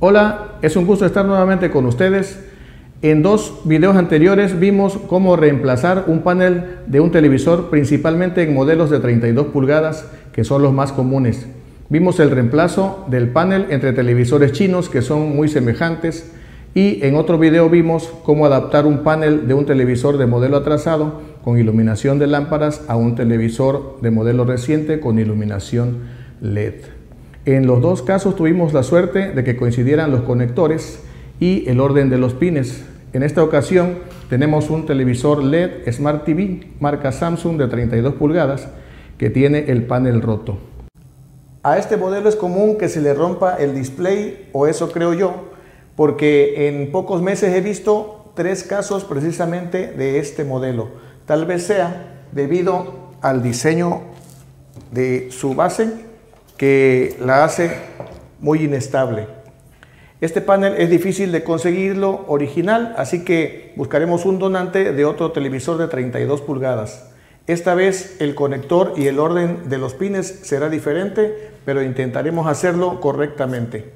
Hola, es un gusto estar nuevamente con ustedes. En dos videos anteriores vimos cómo reemplazar un panel de un televisor principalmente en modelos de 32 pulgadas que son los más comunes. Vimos el reemplazo del panel entre televisores chinos que son muy semejantes y en otro video vimos cómo adaptar un panel de un televisor de modelo atrasado con iluminación de lámparas a un televisor de modelo reciente con iluminación LED. En los dos casos tuvimos la suerte de que coincidieran los conectores y el orden de los pines. En esta ocasión tenemos un televisor LED Smart TV marca Samsung de 32 pulgadas que tiene el panel roto. A este modelo es común que se le rompa el display o eso creo yo porque en pocos meses he visto tres casos precisamente de este modelo. Tal vez sea debido al diseño de su base que la hace muy inestable. Este panel es difícil de conseguirlo original, así que buscaremos un donante de otro televisor de 32 pulgadas. Esta vez el conector y el orden de los pines será diferente, pero intentaremos hacerlo correctamente.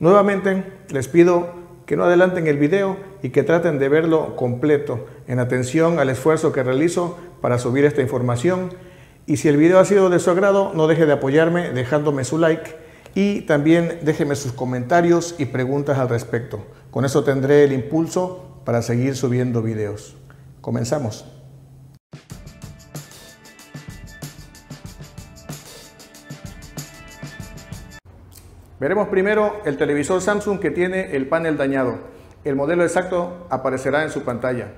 Nuevamente les pido que no adelanten el video y que traten de verlo completo en atención al esfuerzo que realizo para subir esta información. Y si el video ha sido de su agrado, no deje de apoyarme dejándome su like y también déjeme sus comentarios y preguntas al respecto. Con eso tendré el impulso para seguir subiendo videos. Comenzamos. Veremos primero el televisor Samsung que tiene el panel dañado. El modelo exacto aparecerá en su pantalla.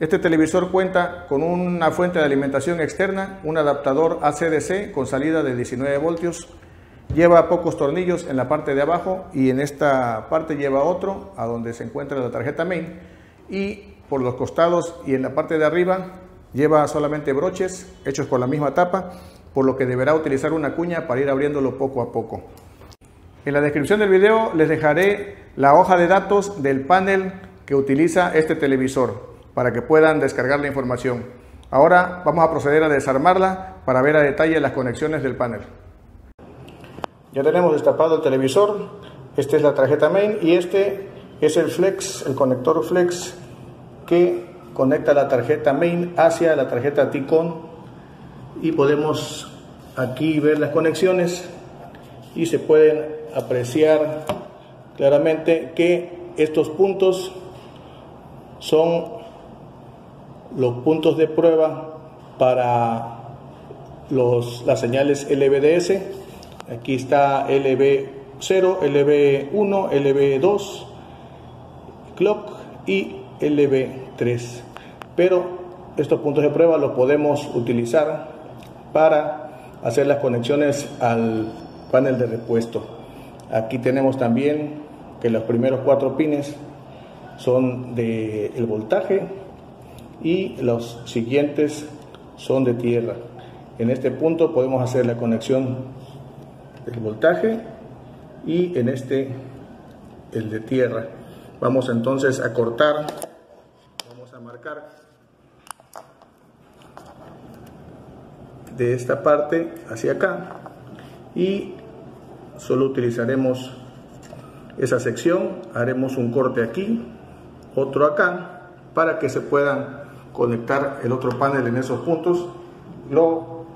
Este televisor cuenta con una fuente de alimentación externa, un adaptador ACDC con salida de 19 voltios, lleva pocos tornillos en la parte de abajo y en esta parte lleva otro a donde se encuentra la tarjeta main y por los costados y en la parte de arriba lleva solamente broches hechos con la misma tapa, por lo que deberá utilizar una cuña para ir abriéndolo poco a poco. En la descripción del video les dejaré la hoja de datos del panel que utiliza este televisor para que puedan descargar la información. Ahora vamos a proceder a desarmarla para ver a detalle las conexiones del panel. Ya tenemos destapado el televisor, esta es la tarjeta main y este es el flex, el conector flex que conecta la tarjeta main hacia la tarjeta Ticon y podemos aquí ver las conexiones y se pueden apreciar claramente que estos puntos son los puntos de prueba para los, las señales LVDS. Aquí está LV0, LV1, LV2, clock y LV3. Pero estos puntos de prueba los podemos utilizar para hacer las conexiones al panel de repuesto. Aquí tenemos también que los primeros cuatro pines son de el voltaje y los siguientes son de tierra. En este punto podemos hacer la conexión del voltaje y en este el de tierra. Vamos entonces a cortar, vamos a marcar de esta parte hacia acá y solo utilizaremos esa sección, haremos un corte aquí, otro acá, para que se puedan conectar el otro panel en esos puntos. Lo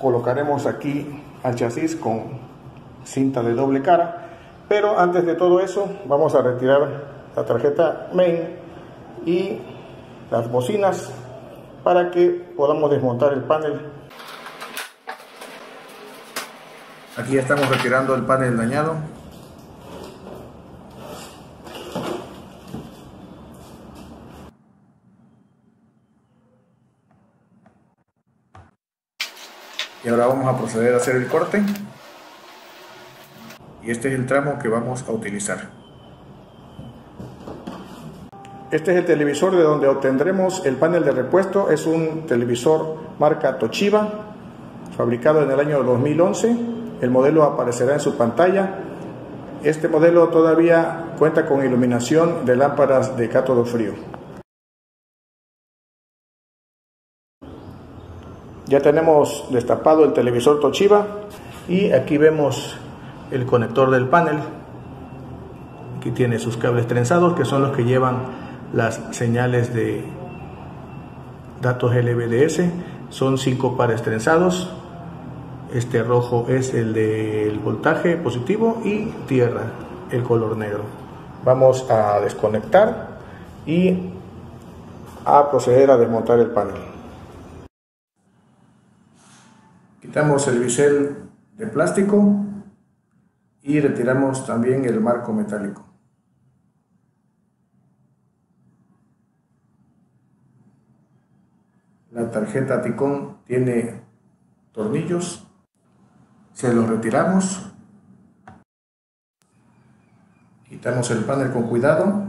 colocaremos aquí al chasis con cinta de doble cara, pero antes de todo eso vamos a retirar la tarjeta main y las bocinas para que podamos desmontar el panel Aquí estamos retirando el panel dañado. Y ahora vamos a proceder a hacer el corte. Y este es el tramo que vamos a utilizar. Este es el televisor de donde obtendremos el panel de repuesto. Es un televisor marca Toshiba, fabricado en el año 2011 el modelo aparecerá en su pantalla. Este modelo todavía cuenta con iluminación de lámparas de cátodo frío. Ya tenemos destapado el televisor Toshiba y aquí vemos el conector del panel Aquí tiene sus cables trenzados que son los que llevan las señales de datos LVDS. Son cinco pares trenzados. Este rojo es el del voltaje positivo y tierra, el color negro. Vamos a desconectar y a proceder a desmontar el panel. Quitamos el bisel de plástico y retiramos también el marco metálico. La tarjeta Ticón tiene tornillos, se los retiramos, quitamos el panel con cuidado,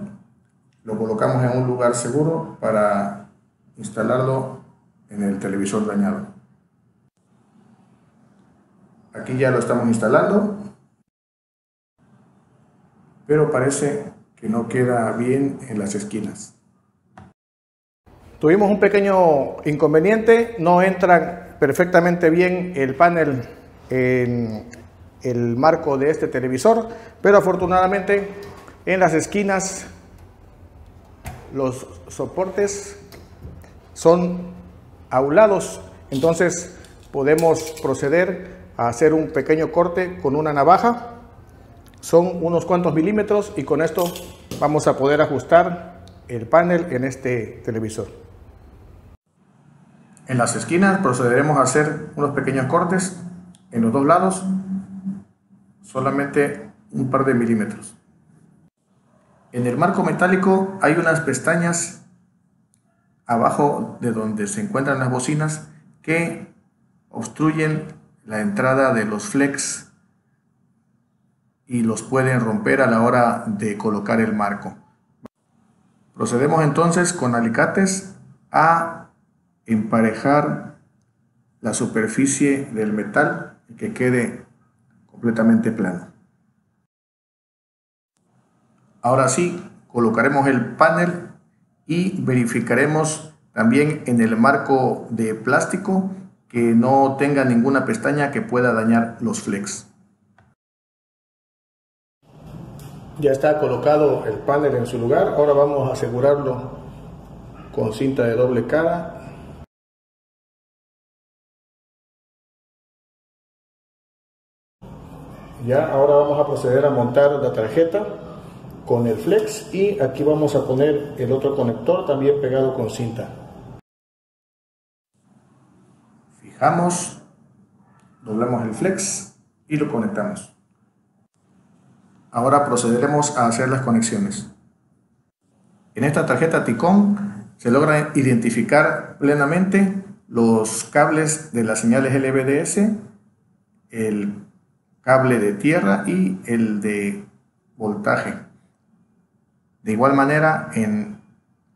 lo colocamos en un lugar seguro para instalarlo en el televisor dañado. Aquí ya lo estamos instalando. Pero parece que no queda bien en las esquinas. Tuvimos un pequeño inconveniente, no entra perfectamente bien el panel en el marco de este televisor, pero afortunadamente en las esquinas los soportes son aulados, entonces podemos proceder a hacer un pequeño corte con una navaja son unos cuantos milímetros y con esto vamos a poder ajustar el panel en este televisor. En las esquinas procederemos a hacer unos pequeños cortes en los dos lados, solamente un par de milímetros. En el marco metálico hay unas pestañas abajo de donde se encuentran las bocinas que obstruyen la entrada de los flex y los pueden romper a la hora de colocar el marco. Procedemos entonces con alicates a emparejar la superficie del metal que quede completamente plano. Ahora sí, colocaremos el panel y verificaremos también en el marco de plástico que no tenga ninguna pestaña que pueda dañar los flex. Ya está colocado el panel en su lugar. Ahora vamos a asegurarlo con cinta de doble cara. Ya, ahora vamos a proceder a montar la tarjeta con el flex y aquí vamos a poner el otro conector también pegado con cinta. Fijamos, doblamos el flex y lo conectamos. Ahora procederemos a hacer las conexiones. En esta tarjeta Ticón se logra identificar plenamente los cables de las señales LVDS, el cable de tierra y el de voltaje. De igual manera en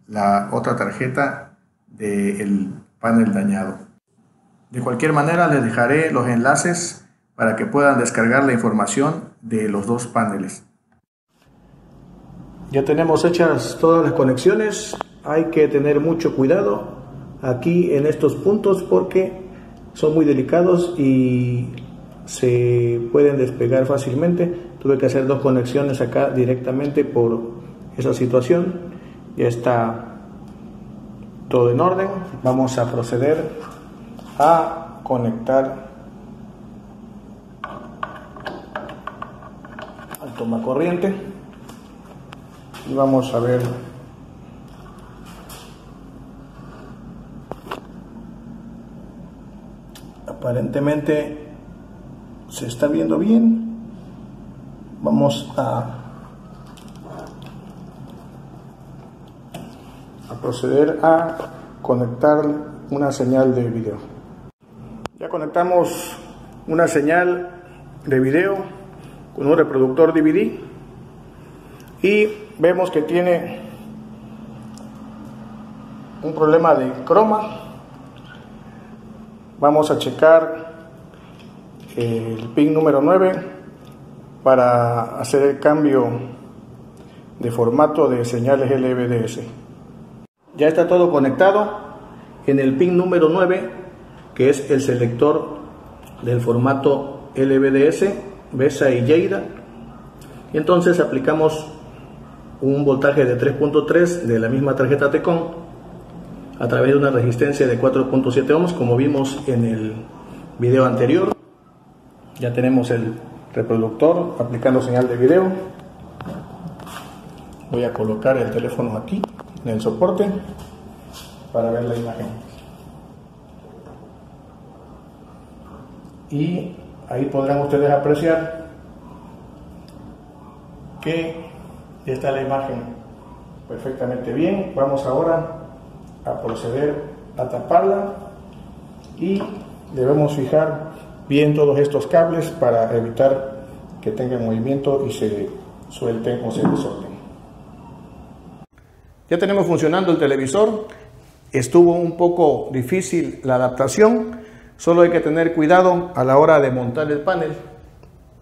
la otra tarjeta del panel dañado. De cualquier manera les dejaré los enlaces para que puedan descargar la información de los dos paneles. Ya tenemos hechas todas las conexiones, hay que tener mucho cuidado aquí en estos puntos porque son muy delicados y se pueden despegar fácilmente. Tuve que hacer dos conexiones acá directamente por esa situación. Ya está todo en orden. Vamos a proceder a conectar toma corriente y vamos a ver aparentemente se está viendo bien. Vamos a a proceder a conectar una señal de video conectamos una señal de video con un reproductor DVD y vemos que tiene un problema de croma. Vamos a checar el pin número 9 para hacer el cambio de formato de señales LVDS ya está todo conectado. En el pin número 9 que es el selector del formato LVDS Besa y Lleida. Y entonces aplicamos un voltaje de 3.3 de la misma tarjeta Tecon a través de una resistencia de 4.7 ohms como vimos en el video anterior. Ya tenemos el reproductor aplicando señal de video. Voy a colocar el teléfono aquí en el soporte para ver la imagen. Y ahí podrán ustedes apreciar que está la imagen perfectamente bien. Vamos ahora a proceder a taparla y debemos fijar bien todos estos cables para evitar que tengan movimiento y se suelten o se desorden. Ya tenemos funcionando el televisor. Estuvo un poco difícil la adaptación. Solo hay que tener cuidado a la hora de montar el panel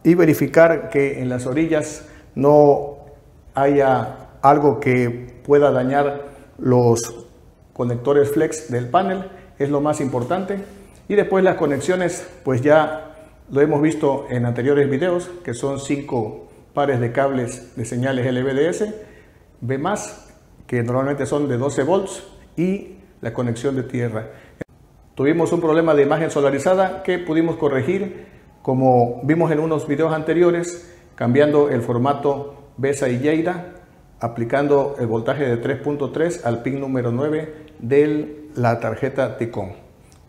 y verificar que en las orillas no haya algo que pueda dañar los conectores flex del panel, es lo más importante. Y después las conexiones, pues ya lo hemos visto en anteriores videos, que son cinco pares de cables de señales LVDS, B+, que normalmente son de 12 volts, y la conexión de tierra. Tuvimos un problema de imagen solarizada que pudimos corregir, como vimos en unos videos anteriores, cambiando el formato BESA y Lleida, aplicando el voltaje de 3.3 al pin número 9 de la tarjeta Ticon.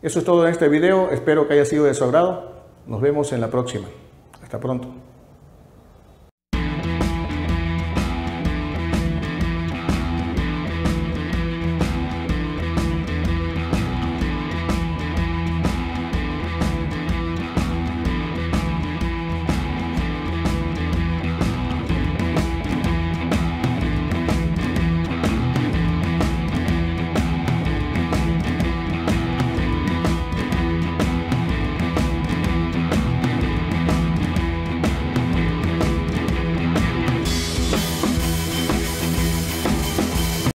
Eso es todo en este video, espero que haya sido de su agrado. Nos vemos en la próxima. Hasta pronto.